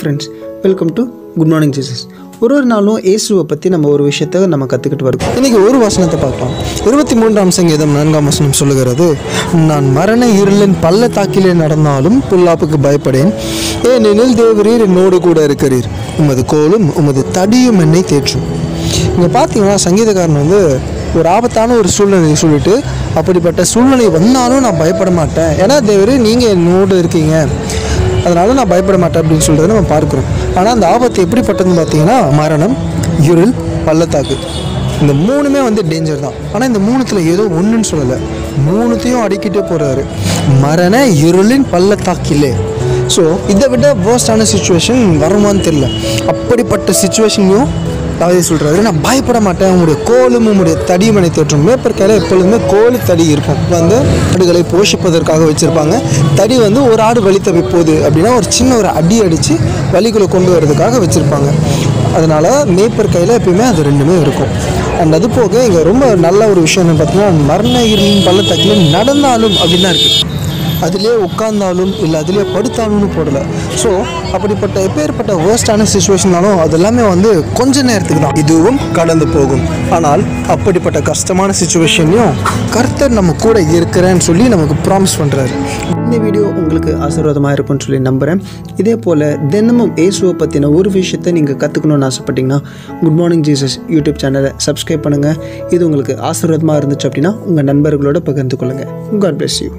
Friends welcome to good morning Jesus ஒரு ஒரு நாளும் இயேசுவை பற்றி நம்ம ஒரு விஷயத்த நம்ம கற்றுக்கிட்டு வரோம் இன்னைக்கு ஒரு வசனத்தை பார்க்கலாம். இருபத்தி மூன்றாம் சங்கீதம் நான்காம் வசனம் சொல்லுகிறது நான் மரண இருளின் பள்ளத்தாக்கிலே நடந்தாலும் புல்லாப்புக்கு பயப்படேன். ஏனெனில் தேவரீர் என்னோடு கூட இருக்கிறீர். உமது கோலும் உமது தடியும் என்னை தேற்றும். இங்கே பார்த்தீங்கன்னா சங்கீதக்காரன் வந்து ஒரு ஆபத்தான ஒரு சூழ்நிலையை சொல்லிட்டு அப்படிப்பட்ட சூழ்நிலை வந்தாலும் நான் பயப்பட மாட்டேன். ஏன்னா தேவரே நீங்கள் என்னோடு இருக்கீங்க. அதனால் நான் பயப்பட மாட்டேன் அப்படின்னு சொல்கிறத நம்ம பார்க்குறோம். ஆனால் அந்த ஆபத்து எப்படிப்பட்டதுன்னு பார்த்தீங்கன்னா மரணம் இருள் பள்ளத்தாக்கு. இந்த மூணுமே வந்து டேஞ்சர் தான். ஆனால் இந்த மூணுத்தில் ஏதோ ஒன்றுன்னு சொல்லலை. மூணுத்தையும் அடிக்கிட்டே போகிறாரு மரண இருளின் பள்ளத்தாக்கிலே. ஸோ இதை விட வேர்ஸ்டான சுச்சுவேஷன் வருமான்னு தெரியல. அப்படிப்பட்ட சுச்சுவேஷனையும் தாவீது சொல்கிறாரு நான் பயப்பட மாட்டேன். உங்களுடைய கோலும் உங்களுடைய தடியும் என்னை தோற்றும். மேப்பர் கையில் எப்பொழுதுமே கோழி தடி இருக்கும். வந்து ஆடுகளை போஷிப்பதற்காக வச்சுருப்பாங்க. தடி வந்து ஒரு ஆடு வழி தப்பி போகுது அப்படின்னா ஒரு சின்ன ஒரு அடி அடித்து வழிக்குள்ளே கொண்டு வரதுக்காக வச்சுருப்பாங்க. அதனால் மேய்ப்பர் கையில் எப்பயுமே அது ரெண்டுமே இருக்கும். அண்ட் அது போக இங்கே ரொம்ப நல்ல ஒரு விஷயம் என்ன பார்த்தீங்கன்னா மரணகிரியின் பள்ளத்தாக்கில் நடந்தாலும் அப்படின்னு தான் இருக்குது அதிலே உட்கார்ந்தாலும் இல்லை அதிலே படுத்தாலும்னு போடலை. ஸோ அப்படிப்பட்ட எப்பேற்பட்ட வேர்ஸ்டான சுச்சுவேஷனாலும் அது எல்லாமே வந்து கொஞ்ச நேரத்துக்கு தான். இதுவும் கடந்து போகும். ஆனால் அப்படிப்பட்ட கஷ்டமான சுச்சுவேஷன்லையும் கர்த்தர் நம்ம கூட இருக்கிறேன்னு சொல்லி நமக்கு ப்ராமிஸ் பண்ணுறாரு இந்த வீடியோ உங்களுக்கு ஆசீர்வாதமாக இருக்கும்னு சொல்லி நம்புகிறேன் இதே போல் தினமும் ஏசுவை பற்றின ஒரு விஷயத்தை நீங்கள் கற்றுக்கணும்னு ஆசைப்பட்டீங்கன்னா குட் மார்னிங் ஜீசஸ் யூடியூப் சேனலை சப்ஸ்கிரைப் பண்ணுங்கள் இது உங்களுக்கு ஆசீர்வாதமாக இருந்துச்சு அப்படின்னா உங்கள் நண்பர்களோட பகிர்ந்து கொள்ளுங்கள் காட் பிளஸ் யூ